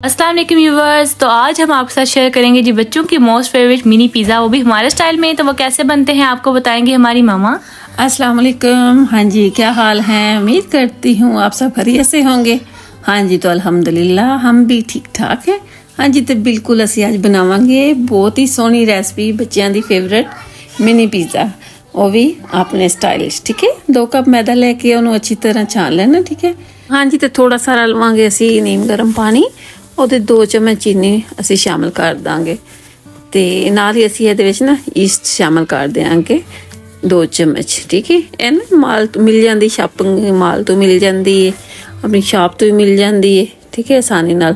अस्सलाम वालेकुम व्यूवर्स तो आज हम आपके साथ शेयर करेंगे जी बच्चों की मोस्ट फेवरेट मिनी पिज़्ज़ा वो भी हमारे स्टाइल में तो वो कैसे बनते हैं आपको बताएंगे हमारी मामा अस्सलाम वालेकुम हाँ जी क्या हाल है उम्मीद करती हूँ आप सब खरीय से होंगे हाँ जी तो अल्हम्दुलिल्लाह हम भी ठीक ठाक है हाँ जी तो बिल्कुल ਅਸੀਂ ਅੱਜ ਬਣਾਵਾਂਗੇ ਬਹੁਤ ਹੀ ਸੋਹਣੀ ਰੈਸਪੀ ਬੱਚਿਆਂ ਦੀ ਫੇਵਰਟ ਮਿਨੀ ਪੀਜ਼ਾ ਉਹ ਵੀ ਆਪਣੇ ਸਟਾਈਲਿਸ਼ ਠੀਕ ਹੈ ਦੋ ਕੱਪ ਮੈਦਾ ਲੈ ਕੇ ਉਹਨੂੰ ਅੱਛੀ ਤਰ੍ਹਾਂ ਛਾਣ ਲੈਣਾ ਠੀਕ ਹੈ ਹਾਂਜੀ ਤੇ ਥੋੜਾ ਸਾਰਾ ਲਵਾਂਗੇ ਅਸੀਂ ਨੀਮ ਗਰਮ ਪਾਣੀ ਉਹਦੇ 2 ਚਮਚ ਚੀਨੀ ਅਸੀਂ ਸ਼ਾਮਿਲ ਕਰ ਦਾਂਗੇ। ਤੇ ਨਾਲ ਹੀ ਅਸੀਂ ਇਹਦੇ ਵਿੱਚ ਨਾ ਈਸਟ ਸ਼ਾਮਿਲ ਕਰ ਦੇਾਂਗੇ 2 ਚਮਚ, ਠੀਕ ਹੈ? ਇਹ ਨਾ ਮਾਲ ਤੋਂ ਮਿਲ ਜਾਂਦੀ ਸ਼ਾਪਿੰਗ ਮਾਲ ਤੋਂ ਮਿਲ ਜਾਂਦੀ ਹੈ ਆਪਣੀ ਸ਼ਾਪ ਤੋਂ ਵੀ ਮਿਲ ਜਾਂਦੀ ਹੈ ਠੀਕ ਹੈ? ਆਸਾਨੀ ਨਾਲ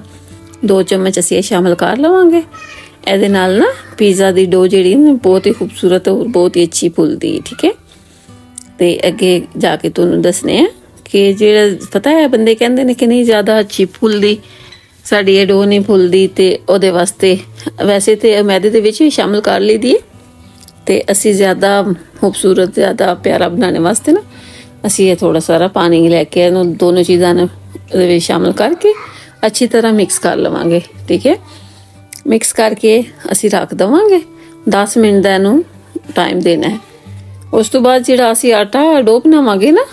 2 ਚਮਚ ਅਸੀਂ ਇਹ ਸ਼ਾਮਿਲ ਕਰ ਲਵਾਂਗੇ। ਇਹਦੇ ਨਾਲ ਨਾ ਪੀਜ਼ਾ ਦੀ ਡੋ ਜਿਹੜੀ ਨਾ ਬਹੁਤ ਹੀ ਖੂਬਸੂਰਤ ਔਰ ਬਹੁਤ ਹੀ ਅੱਛੀ ਫੁੱਲਦੀ ਹੈ ਠੀਕ ਹੈ? ਤੇ ਅੱਗੇ ਜਾ ਕੇ ਤੁਹਾਨੂੰ ਦੱਸਨੇ ਆ ਕਿ ਜਿਹੜਾ, ਪਤਾ ਹੈ ਬੰਦੇ ਕਹਿੰਦੇ ਨੇ ਕਿ ਨਹੀਂ, ਜ਼ਿਆਦਾ ਅੱਛੀ ਫੁੱਲਦੀ। ਸਾਡੀ ਇਹ ਡੋ ਨਹੀਂ ਫੁੱਲਦੀ ਤੇ ਉਹਦੇ ਵਾਸਤੇ ਵੈਸੇ ਤੇ ਮੈਦੇ ਦੇ ਵਿੱਚ ਵੀ ਸ਼ਾਮਲ ਕਰ ਲਈਦੀ ਤੇ ਅਸੀਂ ਜ਼ਿਆਦਾ ਖੂਬਸੂਰਤ, ਜ਼ਿਆਦਾ ਪਿਆਰਾ ਬਣਾਉਣ ਵਾਸਤੇ ਨਾ, ਅਸੀਂ ਇਹ ਥੋੜਾ ਸਾਰਾ ਪਾਣੀ ਲੈ ਕੇ ਇਹਨੂੰ ਦੋਨੋਂ ਚੀਜ਼ਾਂ ਨੂੰ ਇਹਦੇ ਵਿੱਚ ਸ਼ਾਮਲ ਕਰਕੇ ਅੱਛੀ ਤਰ੍ਹਾਂ ਮਿਕਸ ਕਰ ਲਵਾਂਗੇ, ਠੀਕ ਹੈ? ਮਿਕਸ ਕਰਕੇ ਅਸੀਂ ਰੱਖ ਦਵਾਂਗੇ। 10 ਮਿੰਟ ਦਾ ਇਹਨੂੰ ਟਾਈਮ ਦੇਣਾ ਹੈ। ਉਸ ਤੋਂ ਬਾਅਦ ਜਿਹੜਾ ਅਸੀਂ ਆਟਾ ਡੋ ਬਣਾਵਾਂਗੇ ਨਾ,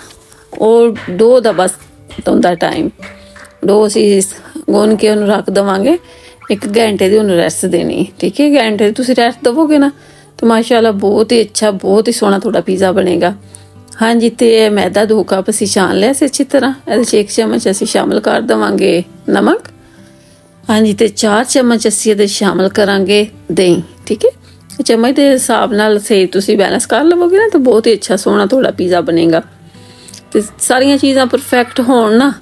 ਉਹ ਡੋ ਦਾ ਬਸ ਹੁੰਦਾ ਟਾਈਮ। ਡੋ ਅਸੀਂ ਗੁੰਨ ਕੇ ਉਹਨੂੰ ਰੱਖ ਦਵਾਂਗੇ, ਇੱਕ ਘੰਟੇ ਦੀ ਉਹਨੂੰ ਰੈਸਟ ਦੇਣੀ। ਠੀਕ ਹੈ, ਘੰਟੇ ਦੀ ਤੁਸੀਂ ਰੈਸਟ ਦਵੋਗੇ ਨਾ, ਤਾਂ ਮਾਸ਼ਾਅੱਲਾ ਬਹੁਤ ਹੀ ਅੱਛਾ, ਬਹੁਤ ਹੀ ਸੋਹਣਾ ਤੁਹਾਡਾ ਪੀਜ਼ਾ ਬਣੇਗਾ। ਹਾਂਜੀ, ਤੇ ਇਹ ਮੈਦਾ ਦੋ ਕੱਪ ਅਸੀਂ ਛਾਣ ਲਿਆ ਸੀ ਅੱਛੀ ਤਰ੍ਹਾਂ। ਇਹਦੇ ਚ ਇੱਕ ਚਮਚ ਅਸੀਂ ਸ਼ਾਮਲ ਕਰ ਦਵਾਂਗੇ ਨਮਕ। ਹਾਂਜੀ, ਤੇ 4 ਚਮਚ ਅਸੀਂ ਇਹਦੇ ਸ਼ਾਮਲ ਕਰਾਂਗੇ ਦਹੀਂ, ਠੀਕ ਹੈ? ਚਮਚ ਦੇ ਹਿਸਾਬ ਨਾਲ ਸਹੀ ਤੁਸੀਂ ਬੈਲੈਂਸ ਕਰ ਲਵੋਗੇ ਨਾ, ਤਾਂ ਬਹੁਤ ਹੀ ਅੱਛਾ, ਸੋਹਣਾ ਤੁਹਾਡਾ ਪੀਜ਼ਾ ਬਣੇਗਾ। ਤੇ ਸਾਰੀਆਂ ਚੀਜ਼ਾਂ ਪਰਫੈਕਟ ਹੋਣ ਨਾ,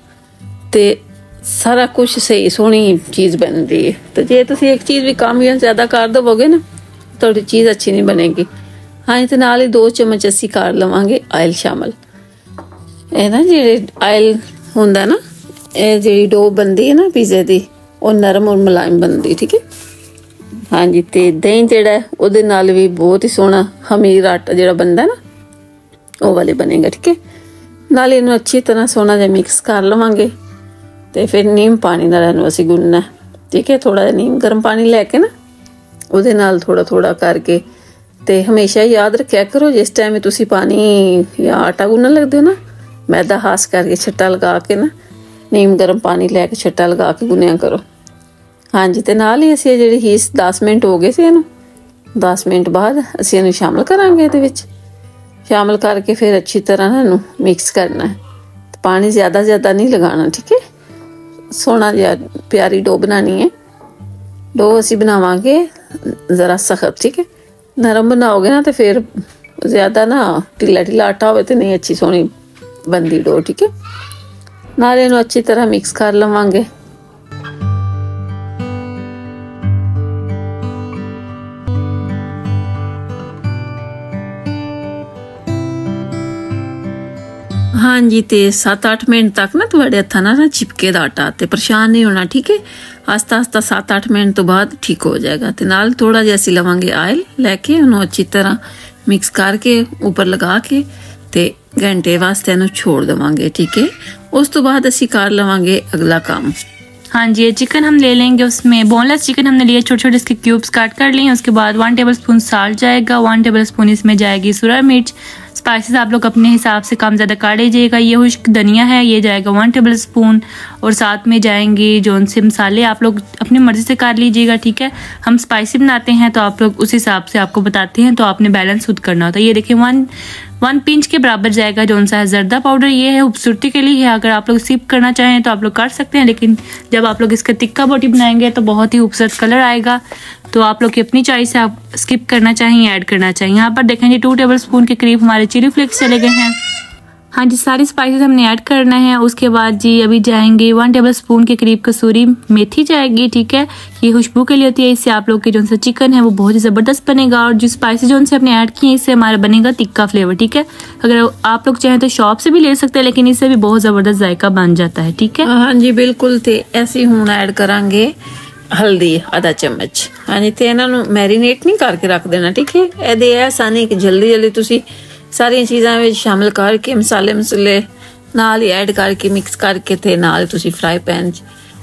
ਤੇ ਸਾਰਾ ਕੁਝ ਸਹੀ, ਸੋਹਣੀ ਚੀਜ਼ ਬਣਦੀ ਹੈ। ਤੇ ਜੇ ਤੁਸੀਂ ਇੱਕ ਚੀਜ਼ ਵੀ ਕਮ ਜਾਂ ਜ਼ਿਆਦਾ ਕਰ ਦਵੋਗੇ ਨਾ, ਤੁਹਾਡੀ ਚੀਜ਼ ਅੱਛੀ ਨਹੀਂ ਬਣੇਗੀ। ਹਾਂ ਤੇ ਨਾਲ ਹੀ ਦੋ ਚਮਚ ਅਸੀਂ ਕਰ ਲਵਾਂਗੇ ਆਇਲ ਸ਼ਾਮਲ। ਇਹ ਨਾ ਜਿਹੜੇ ਆਇਲ ਹੁੰਦਾ ਨਾ, ਇਹ ਜਿਹੜੀ ਡੋ ਬੰਦੀ ਹੈ ਨਾ ਪੀਜ਼ੇ ਦੀ, ਉਹ ਨਰਮ ਔਰ ਮੁਲਾਇਮ ਬੰਦੀ ਠੀਕ ਹੈ? ਹਾਂਜੀ, ਤੇ ਦਹੀਂ ਜਿਹੜਾ ਉਹਦੇ ਨਾਲ ਵੀ ਬਹੁਤ ਹੀ ਸੋਹਣਾ ਖਮੀਰ ਆਟਾ ਜਿਹੜਾ ਬੰਦਾ ਨਾ, ਉਹ ਵਾਲੇ ਬਣੇਗਾ, ਠੀਕ ਹੈ? ਨਾਲ ਇਹਨੂੰ ਅੱਛੀ ਤਰ੍ਹਾਂ ਸੋਹਣਾ ਜਿਹਾ ਮਿਕਸ ਕਰ ਲਵਾਂਗੇ। ਤੇ ਫਿਰ ਨੀਮ ਪਾਣੀ ਨਾਲ ਇਹਨੂੰ ਅਸੀਂ ਗੁੰਨਣਾ। ਠੀਕ ਹੈ ਥੋੜਾ ਜਿਹਾ ਨੀਮ ਗਰਮ ਪਾਣੀ ਲੈ ਕੇ ਨਾ, ਉਹਦੇ ਨਾਲ ਥੋੜਾ ਥੋੜਾ ਕਰਕੇ ਤੇ ਹਮੇਸ਼ਾ ਯਾਦ ਰੱਖਿਆ ਕਰੋ, ਜਿਸ ਟਾਈਮ ਤੁਸੀਂ ਪਾਣੀ ਜਾਂ ਆਟਾ ਗੁੰਨਣ ਲੱਗਦੇ ਹੋ ਨਾ, ਮੈਦਾ ਹਾਸ ਕਰਕੇ ਛੱਟਾ ਲਗਾ ਕੇ ਨਾ, ਨੀਮ ਗਰਮ ਪਾਣੀ ਲੈ ਕੇ ਛੱਟਾ ਲਗਾ ਕੇ ਗੁੰਨਿਆ ਕਰੋ। ਹਾਂਜੀ, ਤੇ ਨਾਲ ਹੀ ਅਸੀਂ ਜਿਹੜੀ ਹੀਸ 10 ਮਿੰਟ ਹੋ ਗਏ ਸੀ ਇਹਨੂੰ 10 ਮਿੰਟ ਬਾਅਦ ਅਸੀਂ ਇਹਨੂੰ ਸ਼ਾਮਲ ਕਰਾਂਗੇ ਇਹਦੇ ਵਿੱਚ। ਸ਼ਾਮਲ ਕਰਕੇ ਫਿਰ ਅੱਛੀ ਤਰ੍ਹਾਂ ਇਹਨੂੰ ਮਿਕਸ ਕਰਨਾ। ਹੈ ਪਾਣੀ ਜ਼ਿਆਦਾ ਜ਼ਿਆਦਾ ਨਹੀਂ ਲਗਾਉਣਾ, ਠੀਕ ਹੈ? ਸੋਹਣਾ ਜਿਹਾ ਪਿਆਰੀ ਡੋ ਬਣਾਣੀ ਹੈ। ਡੋ ਅਸੀਂ ਬਣਾਵਾਂਗੇ, ਜ਼ਰਾ ਸਖਤ, ਠੀਕ ਹੈ। ਨਰਮ ਬਣਾਓਗੇ ਨਾ ਤੇ ਫਿਰ ਜ਼ਿਆਦਾ ਨਾ ਢਿੱਲਾ ਢਿੱਲਾ ਆਟਾ ਹੋਵੇ ਤੇ ਨਹੀਂ ਅੱਛੀ ਸੋਹਣੀ ਬੰਦੀ ਡੋ, ਠੀਕ ਹੈ। ਨਾਲੇ ਨੂੰ ਅੱਛੀ ਤਰ੍ਹਾਂ ਮਿਕਸ ਕਰ ਲਵਾਂਗੇ। ਹਾਂਜੀ ਤੇ 7-8 ਮਿੰਟ ਤੱਕ ਨਾ ਤੁਹਾਡੇ ਹੱਥਾਂ ਨਾਲ ਚਿਪਕੇ ਦਾ ਆਟਾ ਤੇ ਪਰੇਸ਼ਾਨ ਨਹੀਂ ਹੋਣਾ ਠੀਕ ਹੈ ਆਸਤਾ ਆਸਤਾ 7-8 ਮਿੰਟ ਤੋਂ ਬਾਅਦ ਠੀਕ ਹੋ ਜਾਏਗਾ ਤੇ ਨਾਲ ਥੋੜਾ ਜਿਹਾ ਅਸੀਂ ਲਵਾਂਗੇ ਆਇਲ ਲੈ ਕੇ ਉਹਨੂੰ ਅੱਛੀ ਤਰ੍ਹਾਂ ਮਿਕਸ ਕਰਕੇ ਉੱਪਰ ਲਗਾ ਕੇ ਤੇ ਘੰਟੇ ਵਾਸਤੇ ਇਹਨੂੰ ਛੋੜ ਦਵਾਂਗੇ ਠੀਕ ਹੈ ਉਸ ਤੋਂ ਬਾਅਦ ਅਸੀਂ ਕਰ ਲਵਾਂਗੇ ਅਗਲਾ ਕੰਮ हाँ जी ये चिकन हम ले लेंगे उसमें बोनलेस चिकन हमने लिए छोटे छोटे इसके क्यूब्स काट कर लिए उसके बाद वन टेबल स्पून साल्ट जाएगा वन टेबल स्पून इसमें जाएगी सुरा मिर्च स्पाइसेस आप लोग अपने हिसाब से कम ज़्यादा काट लीजिएगा। ये खुश्क धनिया है, ये जाएगा वन टेबल स्पून और साथ में जाएँगे जो से मसाले। आप लोग अपनी मर्ज़ी से काट लीजिएगा, ठीक है? हम स्पाइसी बनाते हैं तो आप लोग उस हिसाब से आपको बताते हैं तो आपने बैलेंस खुद करना होता है। ये देखिए वन वन पिंच के बराबर जाएगा, जो सा है जर्दा पाउडर ये है, खूबसूरती के लिए है। अगर आप लोग सिप करना चाहें तो आप लोग कर सकते हैं, लेकिन जब आप लोग इसका तिक्का बोटी बनाएँगे तो बहुत ही खूबसूरत कलर आएगा। तो आप लोग की अपनी चॉइस से आप स्किप करना चाहिए ऐड करना चाहिए यहाँ पर देखेंगे टू टेबल स्पून के करीब हमारे चिली फ्लेक्स चले गए हैं। हाँ जी सारी स्पाइसेस हमने ऐड करना है उसके बाद जी अभी जाएंगे वन टेबल स्पून के करीब कसूरी मेथी जाएगी ठीक है ये खुशबू के लिए होती है इससे आप लोग के जो सा चिकन है वो बहुत ही ज़बरदस्त बनेगा और जो स्पाइसेस जो से हमने ऐड किए इससे हमारा बनेगा तिक्का फ्लेवर ठीक है अगर आप लोग चाहें तो शॉप से भी ले सकते हैं लेकिन इससे भी बहुत ज़बरदस्त जायका बन जाता है ठीक है हाँ जी बिल्कुल थे ऐसे हूँ ऐड करा ਹਲਦੀ ਆਧਾ ਚਮਚ ਹਾਂਜੀ ਤੇ ਇਹਨਾਂ ਨੂੰ ਮੈਰੀਨੇਟ ਨਹੀਂ ਕਰਕੇ ਰੱਖ ਦੇਣਾ ਠੀਕ ਹੈ ਇਹਦੇ ਐਸਾ ਨਹੀਂ ਕਿ ਜਲਦੀ ਜਲਦੀ ਤੁਸੀਂ ਸਾਰੀਆਂ ਚੀਜ਼ਾਂ ਵਿੱਚ ਸ਼ਾਮਿਲ ਕਰਕੇ ਮਸਾਲੇ ਮਸਲੇ ਨਾਲ ਹੀ ਐਡ ਕਰਕੇ ਮਿਕਸ ਕਰਕੇ ਤੇ ਨਾਲ ਤੁਸੀਂ ਫਰਾਈ ਪੈਨ 'ਚ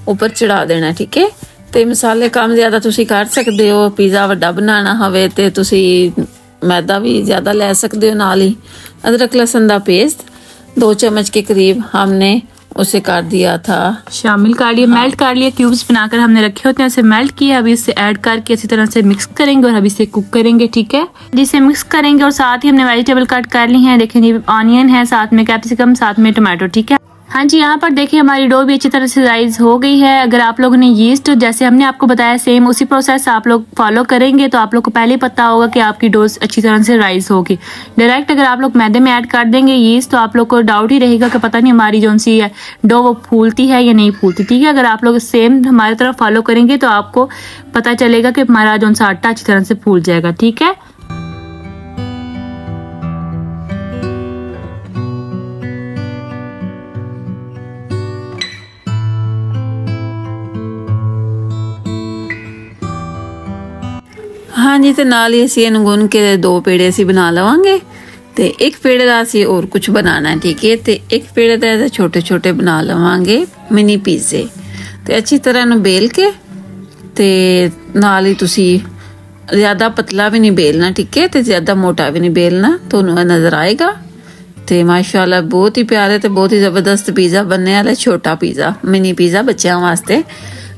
ਉੱਪਰ ਚੜਾ ਦੇਣਾ, ਠੀਕ ਹੈ? ਤੇ ਮਸਾਲੇ ਕੰਮ ਜ਼ਿਆਦਾ ਤੁਸੀਂ ਕਰ ਸਕਦੇ ਹੋ ਪੀਜ਼ਾ ਵੱਡਾ ਬਣਾਉਣਾ ਹੋਵੇ ਤੇ ਤੁਸੀਂ ਮੈਦਾ ਵੀ ਜ਼ਿਆਦਾ ਲੈ ਸਕਦੇ ਹੋ ਨਾਲ ਹੀ। ਅਦਰਕ, ਲਸਣ ਦਾ ਪੇਸਟ 2 ਚਮਚ ਕੇ ਕਰੀਬ ਹਮਨੇ उसे काट दिया था। शामिल कर लिया मेल्ट कर लिया क्यूब्स बनाकर हमने रखे होते हैं उसे मेल्ट किया। अभी इसे ऐड करके अच्छी तरह से मिक्स करेंगे और अभी इसे कुक करेंगे ठीक है? जिसे मिक्स करेंगे और साथ ही हमने वेजिटेबल कट कर ली है देखें ऑनियन है साथ में कैप्सिकम साथ में टोमेटो ठीक है? हाँ जी, यहाँ पर देखिए हमारी डो भी अच्छी तरह से राइज हो गई है। अगर आप लोगों ने यीस्ट जैसे हमने आपको बताया सेम उसी प्रोसेस आप लोग फॉलो करेंगे तो आप लोग को पहले ही पता होगा कि आपकी डोज अच्छी तरह से राइज होगी। डायरेक्ट अगर आप लोग मैदे में ऐड कर देंगे यीस्ट तो आप लोग को डाउट ही रहेगा कि पता नहीं हमारी जो सी है डो वो फूलती है या नहीं फूलती, ठीक है? अगर आप लोग सेम हमारी तरफ़ फॉलो करेंगे तो आपको पता चलेगा कि हमारा जो सा आटा अच्छी तरह से फूल जाएगा, ठीक है? ਹਾਂਜੀ, ਤੇ ਨਾਲ ਹੀ ਅਸੀਂ ਇਹਨੂੰ ਗੁੰਨ ਕੇ ਦੋ ਪੇੜੇ ਅਸੀਂ ਬਣਾ ਲਵਾਂਗੇ। ਤੇ ਇੱਕ ਪੇੜੇ ਦਾ ਅਸੀਂ ਹੋਰ ਕੁਝ ਬਣਾਉਣਾ ਹੈ, ਠੀਕ ਹੈ? ਤੇ ਇੱਕ ਪੇੜੇ ਦਾ ਇਹਦੇ ਛੋਟੇ ਛੋਟੇ ਬਣਾ ਲਵਾਂਗੇ ਮਿਨੀ ਪੀਜ਼ੇ। ਤੇ ਅੱਛੀ ਤਰ੍ਹਾਂ ਇਹਨੂੰ ਬੇਲ ਕੇ ਤੇ ਨਾਲ ਹੀ ਤੁਸੀਂ ਜ਼ਿਆਦਾ ਪਤਲਾ ਵੀ ਨਹੀਂ ਬੇਲਣਾ, ਠੀਕ ਹੈ? ਤੇ ਜ਼ਿਆਦਾ ਮੋਟਾ ਵੀ ਨਹੀਂ ਬੇਲਣਾ, ਤੁਹਾਨੂੰ ਇਹ ਨਜ਼ਰ ਆਏਗਾ। ਤੇ ਮਾਸ਼ਾਅੱਲਾ, ਬਹੁਤ ਹੀ ਪਿਆਰੇ ਤੇ ਬਹੁਤ ਹੀ ਜ਼ਬਰਦਸਤ ਪੀਜ਼ਾ ਬਣਨੇ ਵਾਲਾ ਛੋਟਾ ਪੀਜ਼ਾ, ਮਿਨੀ ਪੀਜ਼ਾ ਬੱਚਿਆਂ ਵਾਸਤੇ।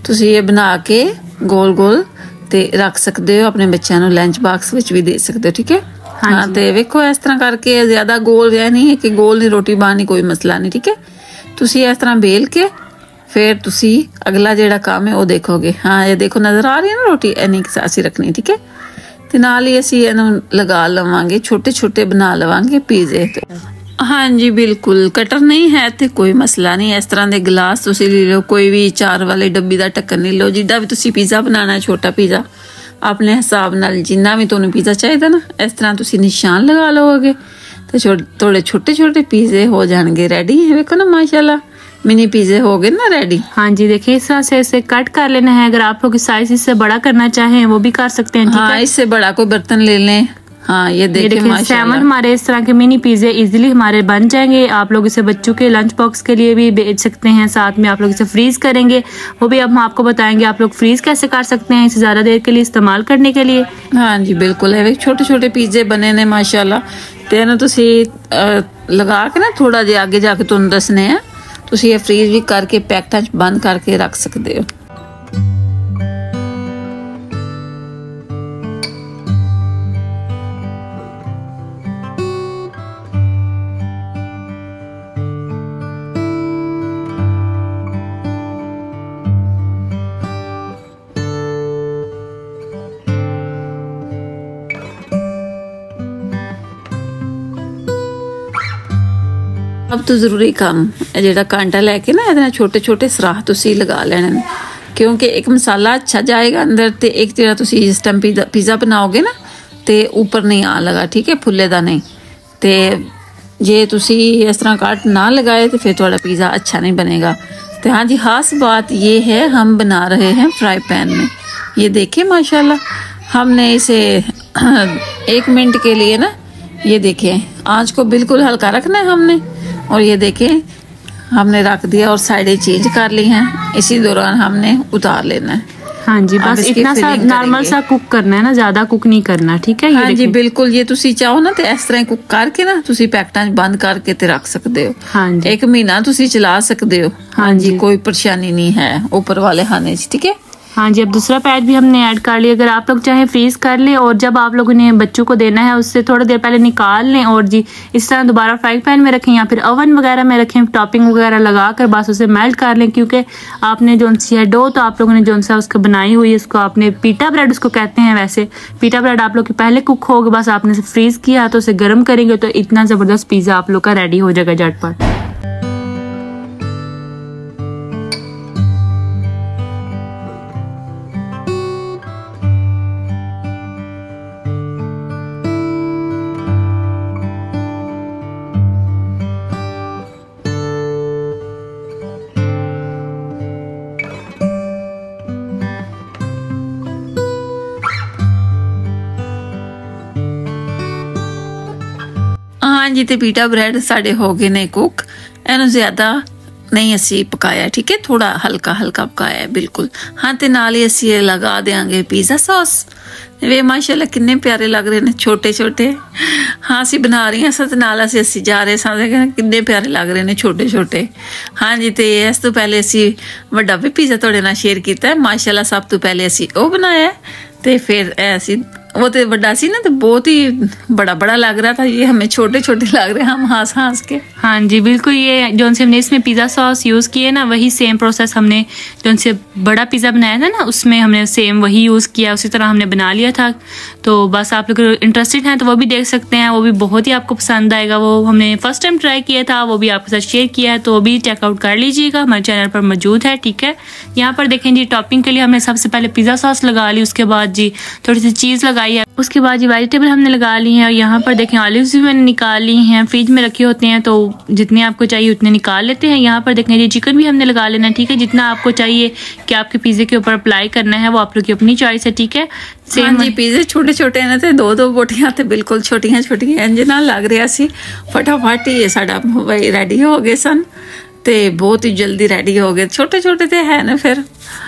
ਤੁਸੀਂ ਇਹ ਬਣਾ ਕੇ ਗੋਲ ਗੋਲ ਤੇ ਰੱਖ ਸਕਦੇ ਹੋ ਆਪਣੇ ਬੱਚਿਆਂ ਨੂੰ ਲੰਚ ਬਾਕਸ ਵਿੱਚ ਵੀ ਦੇ ਸਕਦੇ ਹੋ ਠੀਕ ਹੈ? ਹਾਂ ਤੇ ਵੇਖੋ ਇਸ ਤਰ੍ਹਾਂ ਕਰਕੇ ਜ਼ਿਆਦਾ ਗੋਲ ਜਿਹਾ ਨਹੀਂ ਹੈ ਕਿ ਗੋਲ ਨਹੀਂ ਰੋਟੀ ਬਾਣੀ ਕੋਈ ਮਸਲਾ ਨਹੀਂ ਠੀਕ ਹੈ? ਤੁਸੀਂ ਇਸ ਤਰ੍ਹਾਂ ਬੇਲ ਕੇ ਫਿਰ ਤੁਸੀਂ ਅਗਲਾ ਜਿਹੜਾ ਕੰਮ ਹੈ ਉਹ ਦੇਖੋਗੇ। ਹਾਂ ਇਹ ਦੇਖੋ ਨਜ਼ਰ ਆ ਰਹੀ ਹੈ ਨਾ ਰੋਟੀ ਐਨੀ ਅਸੀਂ ਰੱਖਣੀ ਠੀਕ ਹੈ? ਤੇ ਨਾਲ ਹੀ ਅਸੀਂ ਇਹਨੂੰ ਲਗਾ ਲਵਾਂਗੇ ਛੋਟੇ ਛੋਟੇ ਬਣਾ ਲਵਾਂਗੇ ਪੀਜ਼ੇ ਹਾਂਜੀ ਬਿਲਕੁਲ ਕਟਰ ਨਹੀਂ ਹੈ ਤੇ ਕੋਈ ਮਸਲਾ ਨਹੀਂ ਇਸ ਤਰ੍ਹਾਂ ਦੇ ਗਲਾਸ ਤੁਸੀਂ ਲੈ ਲਓ ਕੋਈ ਵੀ ਚਾਰ ਵਾਲੇ ਡੱਬੀ ਦਾ ਢੱਕਣ ਲੈ ਲਓ ਜਿੱਦਾਂ ਵੀ ਤੁਸੀਂ ਪੀਜ਼ਾ ਬਣਾਉਣਾ ਛੋਟਾ ਪੀਜ਼ਾ ਆਪਣੇ ਹਿਸਾਬ ਨਾਲ ਜਿੰਨਾ ਵੀ ਤੁਹਾਨੂੰ ਪੀਜ਼ਾ ਚਾਹੀਦਾ ਨਾ ਇਸ ਤਰ੍ਹਾਂ ਤੁਸੀਂ ਨਿਸ਼ਾਨ ਲਗਾ ਲਓਗੇ ਤੇ ਥੋੜੇ ਛੋਟੇ ਛੋਟੇ ਪੀਜ਼ੇ ਹੋ ਜਾਣਗੇ ਰੈਡੀ ਵੇਖੋ ਨਾ ਮਾਸ਼ਾਅੱਲਾ मिनी पिज्जे हो गए ना रेडी हाँ जी देखिए इस तरह से इसे कट कर लेना है अगर आप लोग साइज इससे बड़ा करना चाहें वो भी कर सकते हैं हाँ इससे बड़ा कोई बर्तन ले लें हाँ ये देखिए देखिए सेवन हमारे इस तरह के मिनी पिज्जे इजीली हमारे बन जाएंगे आप लोग इसे बच्चों के लंच बॉक्स के लिए भी बेच सकते हैं साथ में आप लोग इसे फ्रीज करेंगे वो भी अब हम आपको बताएंगे आप लोग फ्रीज कैसे कर सकते हैं इसे ज्यादा देर के लिए इस्तेमाल करने के लिए हाँ जी बिल्कुल है छोटे छोटे पिज्जे बने ने माशाला ਤੇ ਨਾ ਤੁਸੀਂ ਲਗਾ ਕੇ ਨਾ ਥੋੜਾ ਜਿਹਾ ਅੱਗੇ ਜਾ ਕੇ ਤੁਹਾਨੂੰ ਦੱਸਨੇ ਆ ਤੁਸੀਂ ਇਹ ਫ੍ਰੀਜ਼ ਵੀ ਕਰਕੇ ਪੈਕਟਾਂ 'ਚ ਬੰਦ ਕਰਕੇ ਰੱਖ ਸਕਦੇ ਹੋ ਸਭ ਤੋਂ ਜ਼ਰੂਰੀ ਕੰਮ ਇਹ ਜਿਹੜਾ ਕਾਂਟਾ ਲੈ ਕੇ ਨਾ ਇਹਦੇ ਨਾਲ ਛੋਟੇ ਛੋਟੇ ਸਰਾਹ ਤੁਸੀਂ ਲਗਾ ਲੈਣੇ ਨੇ ਕਿਉਂਕਿ ਇੱਕ ਮਸਾਲਾ ਅੱਛਾ ਜਾਏਗਾ ਅੰਦਰ ਤੇ ਇੱਕ ਜਿਹੜਾ ਤੁਸੀਂ ਜਿਸ ਟਾਈਮ ਪੀਜ਼ਾ ਬਣਾਓਗੇ ਨਾ ਤੇ ਉੱਪਰ ਨਹੀਂ ਆ ਲਗਾ ਠੀਕ ਹੈ ਫੁੱਲੇ ਦਾ ਨਹੀਂ ਤੇ ਜੇ ਤੁਸੀਂ ਇਸ ਤਰ੍ਹਾਂ काट ना लगाए तो फिर थोड़ा पिज़्ज़ा अच्छा नहीं बनेगा तो हाँ जी खास बात ये है हम बना रहे हैं फ्राई पैन में ये देखिए माशाल्लाह हमने इसे एक मिनट के लिए ना ये देखें आँच को बिल्कुल हल्का रखना है हमने और ये देखें हमने रख दिया और साइडें चेंज कर ली हैं इसी दौरान हमने उतार लेना है हाँ जी बस इतना सा नॉर्मल सा कुक करना है ना ज्यादा कुक नहीं करना ठीक है हाँ जी बिल्कुल ये ਤੁਸੀਂ ਚਾਹੋ ਨਾ ਤੇ ਇਸ ਤਰ੍ਹਾਂ ਕੁਕ ਕਰਕੇ ਨਾ ਤੁਸੀਂ ਪੈਕਟਾਂ 'ਚ ਬੰਦ ਕਰਕੇ ਤੇ ਰੱਖ ਸਕਦੇ ਹੋ ਹਾਂ ਜੀ ਇੱਕ ਮਹੀਨਾ ਤੁਸੀਂ ਚਲਾ ਸਕਦੇ ਹੋ ਹਾਂ ਜੀ ਕੋਈ ਪਰੇਸ਼ਾਨੀ ਨਹੀਂ ਹੈ ਉੱਪਰ ਵਾਲੇ ਖਾਨੇ 'ਚ ਠੀਕ ਹੈ हाँ जी, अब दूसरा पैड भी हमने ऐड कर लिया। अगर आप लोग चाहें फ्रीज कर लें और जब आप लोगों ने बच्चों को देना है, उससे थोड़ी देर पहले निकाल लें और जी, इस तरह दोबारा फ्राई पैन में रखें या फिर ओवन वगैरह में रखें टॉपिंग वगैरह लगा कर बस उसे मेल्ट कर लें। क्योंकि आपने जो सी है डो तो आप लोगों ने जो सा उसको बनाई हुई है, उसको आपने पीटा ब्रेड उसको कहते हैं वैसे। पीटा ब्रेड आप लोग के पहले कुक होगा बस आपने फ्रीज किया तो उसे गर्म करेंगे तो इतना ज़बरदस्त पिज़्ज़ा आप लोग का रेडी हो जाएगा झटपट। ਹਾਂਜੀ ਤੇ ਪੀਟਾ ਬ੍ਰੈਡ ਸਾਡੇ ਹੋ ਗਏ ਨੇ ਕੁੱਕ ਇਹਨੂੰ ਜ਼ਿਆਦਾ ਨਹੀਂ ਅਸੀਂ ਪਕਾਇਆ ਠੀਕ ਹੈ ਥੋੜਾ ਹਲਕਾ ਹਲਕਾ ਪਕਾਇਆ ਹੈ ਬਿਲਕੁਲ ਹਾਂ ਤੇ ਨਾਲ ਹੀ ਅਸੀਂ ਇਹ ਲਗਾ ਦੇਾਂਗੇ ਪੀਜ਼ਾ ਸੌਸ ਵੇ ਮਾਸ਼ਾਅੱਲਾ ਕਿੰਨੇ ਪਿਆਰੇ ਲੱਗ ਰਹੇ ਨੇ ਛੋਟੇ ਛੋਟੇ ਹਾਂ ਅਸੀਂ ਬਣਾ ਰਹੀ ਹਾਂ ਸਤ ਨਾਲ ਅਸੀਂ ਅਸੀਂ ਜਾ ਰਹੇ ਸਾਂ ਕਿੰਨੇ ਪਿਆਰੇ ਲੱਗ ਰਹੇ ਨੇ ਛੋਟੇ ਛੋਟੇ ਹਾਂਜੀ ਤੇ ਇਸ ਤੋਂ ਪਹਿਲੇ ਅਸੀਂ ਵੱਡਾ ਵੀ ਪੀਜ਼ਾ ਤੁਹਾਡੇ ਨਾਲ ਸ਼ੇਅਰ ਕੀਤਾ ਹੈ ਮਾਸ਼ਾਅੱਲਾ ਸਭ ਤੋਂ ਪਹਿਲੇ ਅਸੀਂ ਉਹ ਬਣਾਇਆ ਤੇ ਫਿਰ ਅਸੀਂ वो तो बड़ा सी ना तो बहुत ही बड़ा बड़ा लग रहा था। ये हमें छोटे छोटे लग रहे हैं, हम हंस हंस के। हाँ जी, बिल्कुल, ये जो से हमने इसमें पिज़्ज़ा सॉस यूज़ किए ना, वही सेम प्रोसेस हमने जो से बड़ा पिज़्ज़ा बनाया था ना, उसमें हमने सेम वही यूज़ किया, उसी तरह हमने बना लिया था। तो बस आप लोग इंटरेस्टेड हैं तो वो भी देख सकते हैं, वो भी बहुत ही आपको पसंद आएगा। वो हमने फ़र्स्ट टाइम ट्राई किया था, वो भी आपके साथ शेयर किया है तो वो भी चेकआउट कर लीजिएगा। हमारे चैनल पर मौजूद है, ठीक है? यहाँ पर देखें जी टॉपिंग के लिए हमने सबसे पहले पिज़्ज़ा सॉस लगा ली, उसके बाद जी थोड़ी सी चीज़ लगाई है। उसके बाद ये वेजिटेबल हमने लगा ली हैं और यहाँ पर देखें ऑलिव्स भी मैंने निकाल ली हैं। फ्रिज में रखे होते हैं तो जितने आपको चाहिए उतने निकाल लेते हैं। यहाँ पर देखें ये चिकन भी हमने लगा लेना ठीक है? जितना आपको चाहिए कि आपके पिज़्ज़े के ऊपर अप्लाई करना है वो आप लोग की अपनी चॉइस है ठीक है? सेम जी पिज़्ज़े छोटे छोटे ने थे दो दो बोटियाँ थे बिल्कुल छोटियाँ छोटियाँ इंज ना लग रहा सी फटाफट ही साडा रेडी हो गए सन। ते बहुत ही जल्दी रेडी हो गए। छोटे छोटे थे है ना फिर।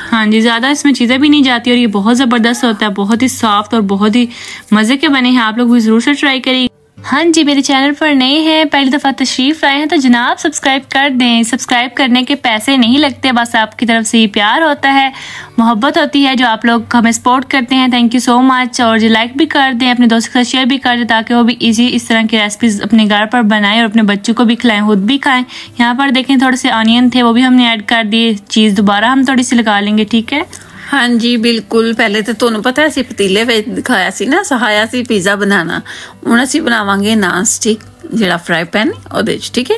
हाँ जी, ज़्यादा इसमें चीज़ें भी नहीं जाती और ये बहुत ज़बरदस्त होता है, बहुत ही सॉफ्ट और बहुत ही मज़े के बने हैं। आप लोग भी ज़रूर से ट्राई करिए। हाँ जी, मेरे चैनल पर नए हैं, पहली दफ़ा तशरीफ़ आए हैं तो जनाब सब्सक्राइब कर दें। सब्सक्राइब करने के पैसे नहीं लगते, बस आपकी तरफ़ से ही प्यार होता है, मोहब्बत होती है, जो आप लोग हमें सपोर्ट करते हैं। थैंक यू सो मच और जो लाइक भी कर दें, अपने दोस्तों के साथ शेयर भी कर दें, ताकि वो भी इजी इस तरह की रेसिपीज़ अपने घर पर बनाएँ, और अपने बच्चों को भी खिलाएँ, खुद भी खाएँ। यहाँ पर देखें, थोड़े से ऑनियन थे, वो भी हमने ऐड कर दिए, चीज़ दोबारा हम थोड़ी सी लगा लेंगे, ठीक है? ਹਾਂਜੀ, ਬਿਲਕੁਲ। ਪਹਿਲੇ ਤਾਂ ਤੁਹਾਨੂੰ ਪਤਾ ਅਸੀਂ ਪਤੀਲੇ ਵਿੱਚ ਦਿਖਾਇਆ ਸੀ ਨਾ, ਸਹਾਇਆ ਸੀ ਪੀਜ਼ਾ ਬਣਾਉਣਾ। ਹੁਣ ਅਸੀਂ ਬਣਾਵਾਂਗੇ ਨਾਨ ਸਟਿਕ, ਜਿਹੜਾ ਫਰਾਈ ਪੈਨ, ਉਹਦੇ ਵਿੱਚ, ਠੀਕ ਹੈ?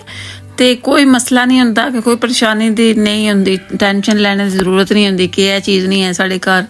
ਤੇ ਕੋਈ ਮਸਲਾ ਨਹੀਂ ਹੁੰਦਾ ਕਿ ਕੋਈ ਪਰੇਸ਼ਾਨੀ ਦੀ ਨਹੀਂ ਹੁੰਦੀ, ਟੈਨਸ਼ਨ ਲੈਣ ਦੀ ਜ਼ਰੂਰਤ ਨਹੀਂ ਹੁੰਦੀ ਕਿ ਇਹ ਚੀਜ਼ ਨਹੀਂ ਹੈ ਸਾਡੇ ਘਰ।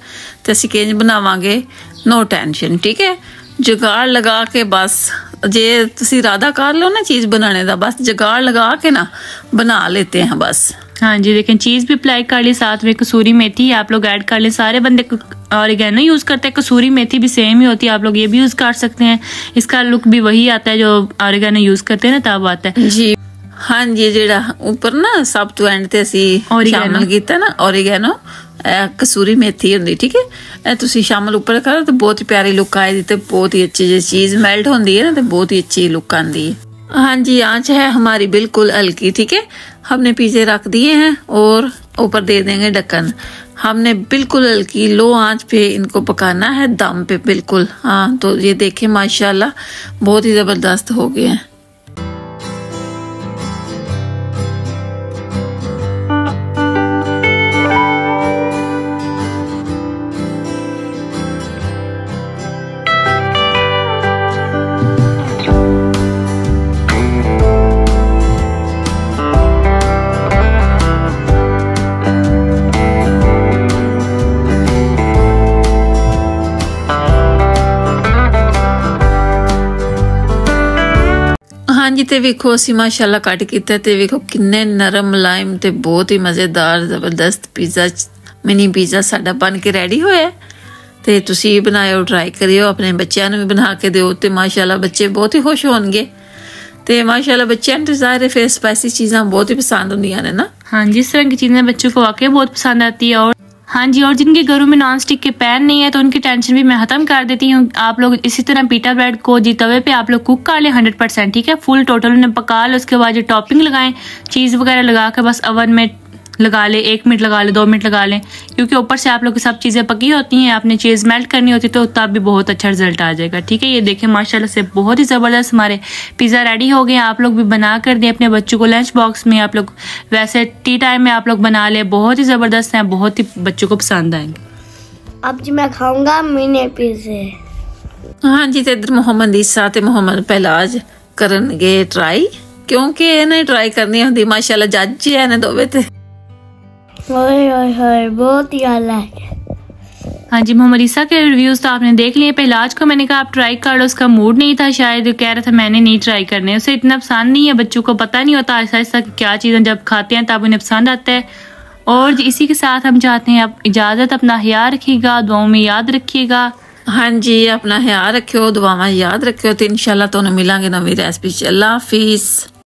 ਤੇ ਅਸੀਂ ਕਿੰਜ ਬਣਾਵਾਂਗੇ? ਨੋ ਟੈਨਸ਼ਨ ਠੀਕ ਹੈ? ਜਗਾੜ ਲਗਾ ਕੇ ਬਸ, ਜੇ ਤੁਸੀਂ ਇਰਾਦਾ ਕਰ ਲਓ ਨਾ ਚੀਜ਼ ਬਣਾਉਣੇ ਦਾ, ਬਸ ਜਗਾੜ ਲਗਾ ਕੇ ਨਾ ਬਣਾ ਲੈਤੇ ਹਾਂ ਬਸ। हाँ जी देखें चीज़ भी अप्लाई कर ली साथ में कसूरी मेथी आप लोग ऐड कर लें सारे बंदे ऑरिगेनो यूज़ करते हैं कसूरी मेथी भी सेम ही होती है आप लोग ये भी यूज़ कर सकते हैं इसका लुक भी वही आता है जो ऑरिगेनो यूज़ करते हैं ना तब आता है जी हाँ जी ਜਿਹੜਾ ਉੱਪਰ ਨਾ ਸਭ ਤੋਂ ਐਂਡ ਤੇ ਅਸੀਂ ਸ਼ਾਮਲ ਕੀਤਾ ਨਾ ਔਰੀਗੈਨੋ ਕਸੂਰੀ ਮੇਥੀ ਹੁੰਦੀ ਠੀਕ ਹੈ ਇਹ ਤੁਸੀਂ ਸ਼ਾਮਲ ਉੱਪਰ ਕਰੋ ਤਾਂ ਬਹੁਤ ਹੀ ਪਿਆਰੀ ਲੁੱਕ ਆਏਗੀ ਤੇ ਬਹੁਤ ਹੀ ਅੱਛੀ ਜੀ ਚੀਜ਼ ਮੈਲਟ ਹੁੰਦੀ ਹੈ ਨਾ ਤੇ ਬਹੁਤ ਹੀ ਅੱਛੀ ਲੁੱਕ ਆਂਦੀ ਹੈ हाँ जी आंच है हमारी बिल्कुल हल्की ठीक है हमने पीछे रख दिए हैं और ऊपर दे देंगे ढक्कन। हमने बिल्कुल हल्की लो आँच पे इनको पकाना है, दम पे बिल्कुल। हाँ तो ये देखें, माशाल्लाह, बहुत ही ज़बरदस्त हो गए हैं। ਹਾਂਜੀ ਤੇ ਵੇਖੋ ਅਸੀਂ ਮਾਸ਼ਾਅੱਲਾ ਕੱਟ ਕੀਤਾ ਤੇ ਵੇਖੋ ਕਿੰਨੇ ਨਰਮ ਮਲਾਇਮ ਤੇ ਬਹੁਤ ਹੀ ਮਜ਼ੇਦਾਰ ਜ਼ਬਰਦਸਤ ਪੀਜ਼ਾ ਮਿਨੀ ਪੀਜ਼ਾ ਸਾਡਾ ਬਣ ਕੇ ਰੈਡੀ ਹੋਇਆ ਤੇ ਤੁਸੀਂ ਬਣਾਇਓ ਟਰਾਈ ਕਰਿਓ ਆਪਣੇ ਬੱਚਿਆਂ ਨੂੰ ਵੀ ਬਣਾ ਕੇ ਦਿਓ ਤੇ ਮਾਸ਼ਾਅੱਲਾ ਬੱਚੇ ਬਹੁਤ ਹੀ ਖੁਸ਼ ਹੋਣਗੇ ਤੇ माशाल्लाह बच्चे ਨੂੰ ਜ਼ਾਹਿਰ है फिर स्पाइसी चीज़ें बहुत ही पसंद होंगी ने ना हाँ जिस तरह की चीज़ें बच्चों को वाकई बहुत पसंद आती है और हाँ जी, और जिनके घरों में नॉन स्टिक के पैन नहीं है तो उनकी टेंशन भी मैं ख़त्म कर देती हूँ। आप लोग इसी तरह पीटा ब्रेड को जी तवे पे आप लोग कुक कर लें हंड्रेड परसेंट ठीक है? फुल टोटल उन्हें पका लो, उसके बाद जो टॉपिंग लगाएँ चीज़ वगैरह लगा कर बस अवन में लगा ले एक मिनट लगा ले दो मिनट लगा लें क्योंकि ऊपर से आप लोग की सब चीज़ें पकी होती हैं आपने चीज़ मेल्ट करनी होती तो तब भी बहुत अच्छा रिजल्ट आ जाएगा ठीक है ये देखें माशाल्लाह से बहुत ही ज़बरदस्त हमारे पिज़्ज़ा रेडी हो गए आप लोग भी बना कर दें अपने बच्चों को लंच बॉक्स में आप लोग वैसे टी टाइम में आप लोग बना लें बहुत ही ज़बरदस्त हैं बहुत ही बच्चों को पसंद आएंगे अब जी मैं खाऊंगा मिनी पिज़्ज़े हाँ जी तो इधर मोहम्मद ईसा ਤੇ ਮੁਹੰਮਦ ਪਹਿਲਾਜ ਕਰਨਗੇ ਟਰਾਈ ਕਿਉਂਕਿ ਇਹਨੇ ਟਰਾਈ ਕਰਨੀ ਹੁੰਦੀ ਮਾਸ਼ਾਅੱਲਾ ਜੱਜ ਹੈ ਨੇ ਦੋਵੇਂ ਤੇ ओए ओए ओए बहुत ही अलग है हाँ जी मोहम्मद ईसा के रिव्यूज़ तो आपने देख लिए। पहले आज को मैंने कहा आप ट्राई कर लो उसका मूड नहीं था शायद। कह रहा था मैंने नहीं ट्राई करने उसे इतना पसंद नहीं है बच्चों को पता नहीं होता ऐसा ऐसा क्या चीज़ें जब खाते हैं तब उन्हें पसंद आता है। और इसी के साथ हम चाहते हैं आप इजाज़त अपना ख्याल रखिएगा दुआओं में याद रखिएगा। हाँ जी अपना ख्याल रखियो दुआवा याद रखियो तो इंशाल्लाह तो मिलांगे नवी रेसिपी अल्लाह हाफिज़।